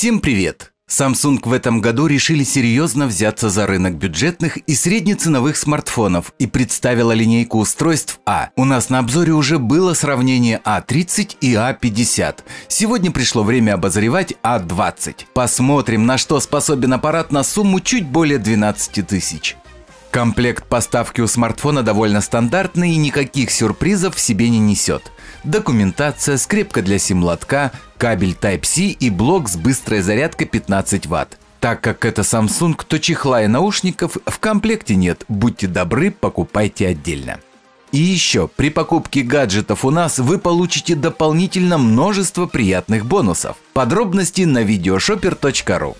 Всем привет! Samsung в этом году решили серьезно взяться за рынок бюджетных и среднеценовых смартфонов и представила линейку устройств А. У нас на обзоре уже было сравнение А30 и А50. Сегодня пришло время обозревать А20. Посмотрим, на что способен аппарат на сумму чуть более 12 тысяч. Комплект поставки у смартфона довольно стандартный и никаких сюрпризов в себе не несет. Документация, скрепка для сим-лотка, кабель Type-C и блок с быстрой зарядкой 15 Вт. Так как это Samsung, то чехла и наушников в комплекте нет. Будьте добры, покупайте отдельно. И еще, при покупке гаджетов у нас вы получите дополнительно множество приятных бонусов. Подробности на videoshopper.ru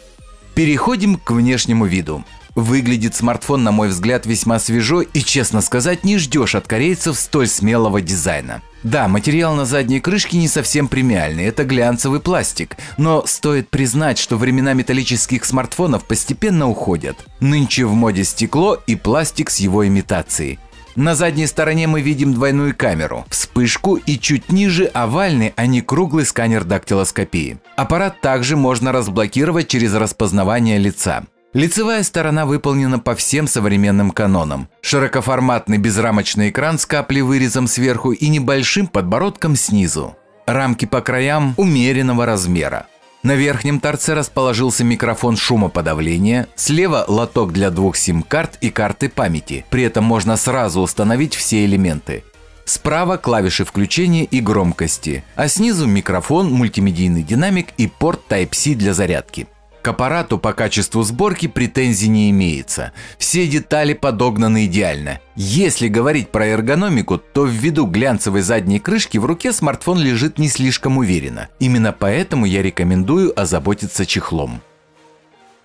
Переходим к внешнему виду. Выглядит смартфон, на мой взгляд, весьма свежо и, честно сказать, не ждешь от корейцев столь смелого дизайна. Да, материал на задней крышке не совсем премиальный, это глянцевый пластик, но стоит признать, что времена металлических смартфонов постепенно уходят. Нынче в моде стекло и пластик с его имитацией. На задней стороне мы видим двойную камеру, вспышку и чуть ниже овальный, а не круглый сканер дактилоскопии. Аппарат также можно разблокировать через распознавание лица. Лицевая сторона выполнена по всем современным канонам. Широкоформатный безрамочный экран с каплей вырезом сверху и небольшим подбородком снизу. Рамки по краям умеренного размера. На верхнем торце расположился микрофон шумоподавления, слева лоток для двух сим-карт и карты памяти, при этом можно сразу установить все элементы. Справа клавиши включения и громкости, а снизу микрофон, мультимедийный динамик и порт Type-C для зарядки. К аппарату по качеству сборки претензий не имеется. Все детали подогнаны идеально. Если говорить про эргономику, то ввиду глянцевой задней крышки в руке смартфон лежит не слишком уверенно. Именно поэтому я рекомендую озаботиться чехлом.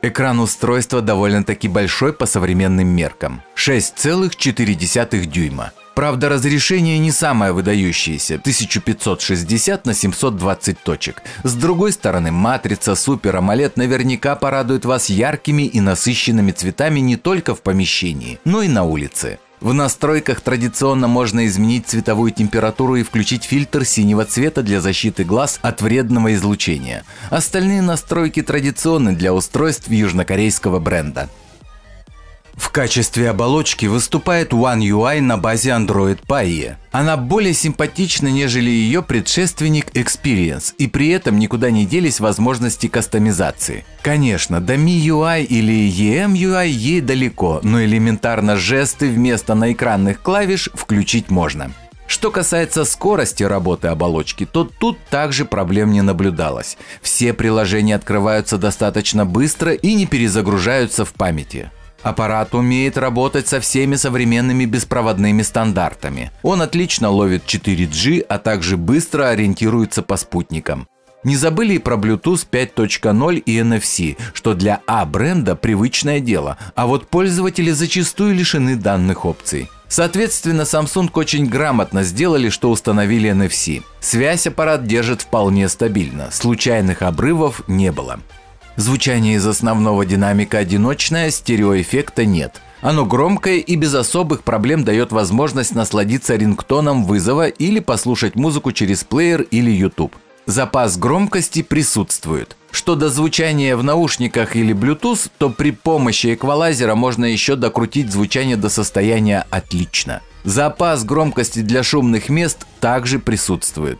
Экран устройства довольно-таки большой по современным меркам – 6,4 дюйма. Правда, разрешение не самое выдающееся – 1560 на 720 точек. С другой стороны, матрица Super AMOLED наверняка порадует вас яркими и насыщенными цветами не только в помещении, но и на улице. В настройках традиционно можно изменить цветовую температуру и включить фильтр синего цвета для защиты глаз от вредного излучения. Остальные настройки традиционны для устройств южнокорейского бренда. В качестве оболочки выступает One UI на базе Android Pie. Она более симпатична, нежели ее предшественник Experience, и при этом никуда не делись возможности кастомизации. Конечно, до MIUI или EMUI ей далеко, но элементарно жесты вместо наэкранных клавиш включить можно. Что касается скорости работы оболочки, то тут также проблем не наблюдалось. Все приложения открываются достаточно быстро и не перезагружаются в памяти. Аппарат умеет работать со всеми современными беспроводными стандартами. Он отлично ловит 4G, а также быстро ориентируется по спутникам. Не забыли и про Bluetooth 5.0 и NFC, что для А-бренда привычное дело, а вот пользователи зачастую лишены данных опций. Соответственно, Samsung очень грамотно сделали, что установили NFC. Связь аппарат держит вполне стабильно, случайных обрывов не было. Звучание из основного динамика одиночное, стереоэффекта нет. Оно громкое и без особых проблем дает возможность насладиться рингтоном вызова или послушать музыку через плеер или YouTube. Запас громкости присутствует. Что до звучания в наушниках или Bluetooth, то при помощи эквалайзера можно еще докрутить звучание до состояния «отлично». Запас громкости для шумных мест также присутствует.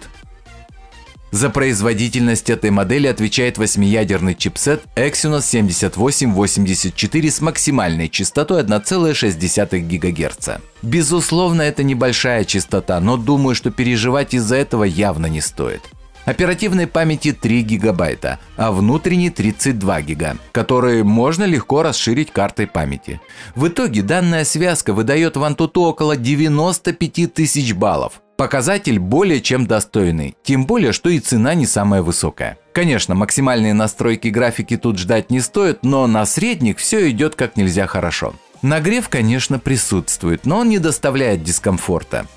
За производительность этой модели отвечает восьмиядерный чипсет Exynos 7884 с максимальной частотой 1,6 ГГц. Безусловно, это небольшая частота, но думаю, что переживать из-за этого явно не стоит. Оперативной памяти 3 гигабайта, а внутренней 32 гига, которые можно легко расширить картой памяти. В итоге данная связка выдает в Antutu около 95 тысяч баллов, Показатель более чем достойный, тем более, что и цена не самая высокая. Конечно, максимальные настройки графики тут ждать не стоит, но на средних все идет как нельзя хорошо. Нагрев, конечно, присутствует, но он не доставляет дискомфорта.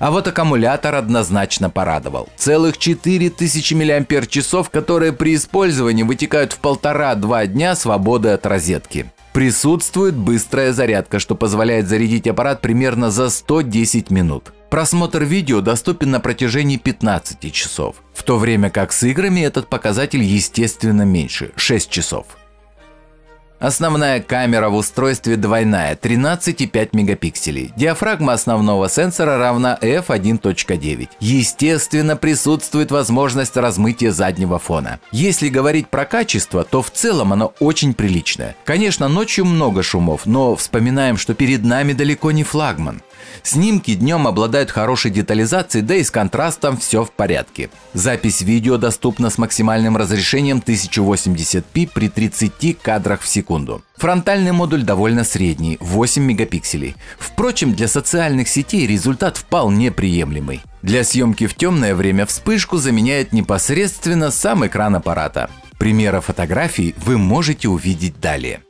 А вот аккумулятор однозначно порадовал. Целых 4000 мАч, которые при использовании вытекают в полтора-два дня свободы от розетки. Присутствует быстрая зарядка, что позволяет зарядить аппарат примерно за 110 минут. Просмотр видео доступен на протяжении 15 часов. В то время как с играми этот показатель естественно меньше – 6 часов. Основная камера в устройстве двойная, 13,5 мегапикселей. Диафрагма основного сенсора равна f1.9. Естественно, присутствует возможность размытия заднего фона. Если говорить про качество, то в целом оно очень приличное. Конечно, ночью много шумов, но вспоминаем, что перед нами далеко не флагман. Снимки днем обладают хорошей детализацией, да и с контрастом все в порядке. Запись видео доступна с максимальным разрешением 1080p при 30 кадрах в секунду. Фронтальный модуль довольно средний, 8 мегапикселей. Впрочем, для социальных сетей результат вполне приемлемый. Для съемки в темное время вспышку заменяет непосредственно сам экран аппарата. Примеры фотографий вы можете увидеть далее.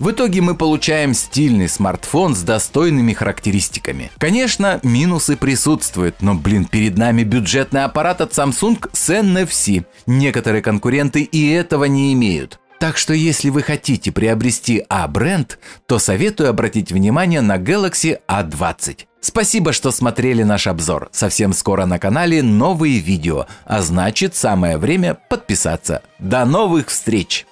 В итоге мы получаем стильный смартфон с достойными характеристиками. Конечно, минусы присутствуют, но, блин, перед нами бюджетный аппарат от Samsung с NFC. Некоторые конкуренты и этого не имеют. Так что если вы хотите приобрести А-бренд, то советую обратить внимание на Galaxy A20. Спасибо, что смотрели наш обзор. Совсем скоро на канале новые видео, а значит самое время подписаться. До новых встреч!